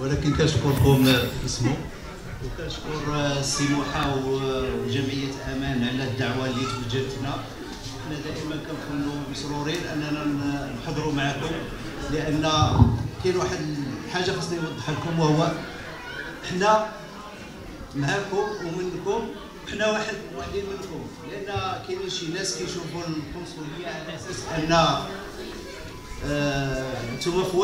ولكن كنشكركم اسمه وكنشكر آه، السي موحى وجمعية أمان على الدعوة اللي توجهت لنا حنا دائما كنكونوا مسرورين أننا نحضروا معكم لأن كاين واحد الحاجة خاصني نوضح لكم وهو حنا معكم ومنكم حنا واحد وحدين منكم. لأن كاينين شي ناس كيشوفوا القنصلية على أساس أن آه، أنتم في